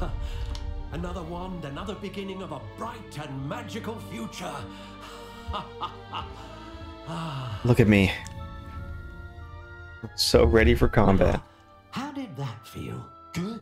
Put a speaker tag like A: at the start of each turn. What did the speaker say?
A: Another wand, another beginning of a bright and magical future.
B: Look at me. So ready for combat.
A: How did that feel?
C: Good.